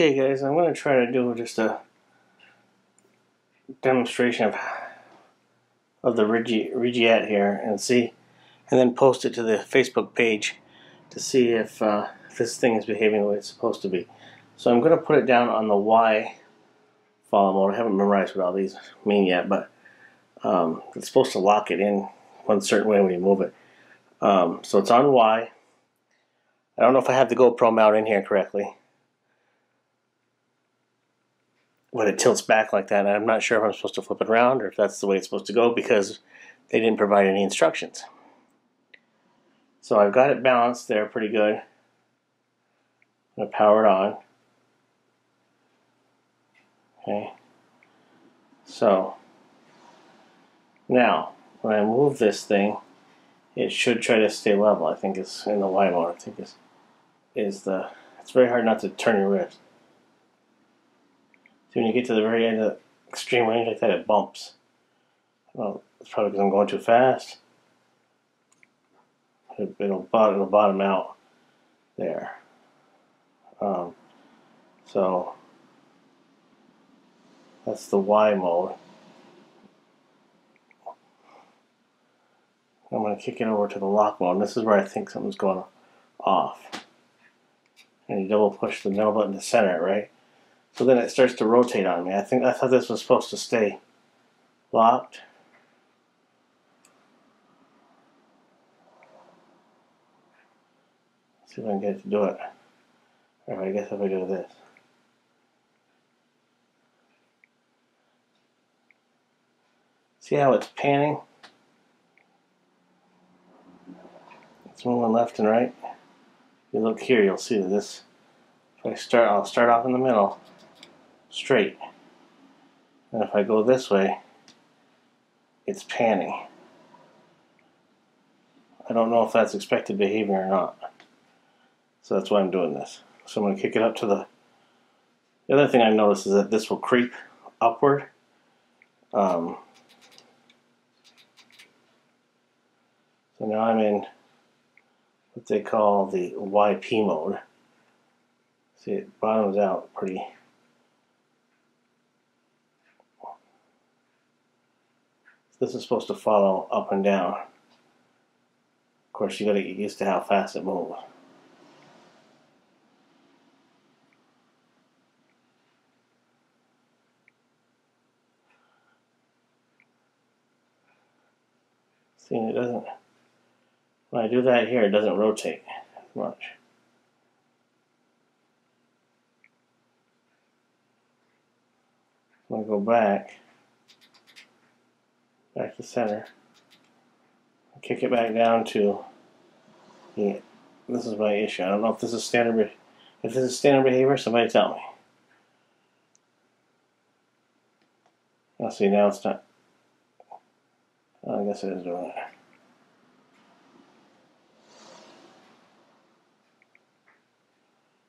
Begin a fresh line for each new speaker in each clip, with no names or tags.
Okay guys, I'm going to try to do just a demonstration of of the Rigiet here and see and then post it to the Facebook page to see if, uh, this thing is behaving the way it's supposed to be. So I'm going to put it down on the Y follow mode. I haven't memorized what all these mean yet, but um, it's supposed to lock it in one certain way when you move it. Um, so it's on Y. I don't know if I have the GoPro mount in here correctly. When it tilts back like that. I'm not sure if I'm supposed to flip it around or if that's the way it's supposed to go because they didn't provide any instructions. So I've got it balanced there pretty good. I'm going to power it on. Okay. So now when I move this thing, it should try to stay level. I think it's in the Y mode. I think is is the. It's very hard not to turn your wrist. So when you get to the very end of the extreme range like that, it bumps. Well, it's probably because I'm going too fast. It, will it'll bottom out there. Um, so that's the Y mode. I'm going to kick it over to the lock mode. This is where I think something's going off. And you double push the middle button to center right? So then it starts to rotate on me. I think I thought this was supposed to stay locked. Let's see if I can get it to do it. Or I guess if I do this. See how it's panning? It's moving left and right. If you look here, you'll see that this, if I start, I'll start off in the middle straight. And if I go this way, it's panning. I don't know if that's expected behavior or not. So that's why I'm doing this. So I'm going to kick it up to the... The other thing I noticed is that this will creep upward. Um, so now I'm in what they call the YP mode. See, it bottoms out pretty This is supposed to follow up and down. Of course, you got to get used to how fast it moves. See, it doesn't, when I do that here, it doesn't rotate much. I'm going to go back back to center. Kick it back down to the, this is my issue. I don't know if this is standard, if this is standard behavior, somebody tell me. I'll see, now it's not, I guess it is doing it.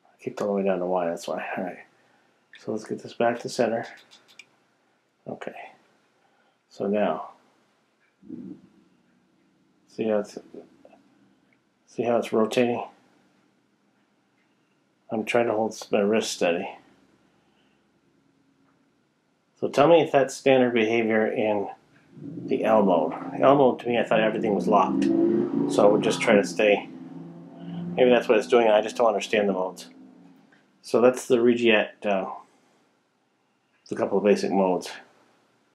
I kicked all the way down to Y, that's why. Alright. So let's get this back to center. Okay. So now, See how it's see how it's rotating? I'm trying to hold my wrist steady. So tell me if that's standard behavior in the mode. L mode to me I thought everything was locked. So I would just try to stay. Maybe that's what it's doing. I just don't understand the modes. So that's the Rigiet. Uh, a couple of basic modes.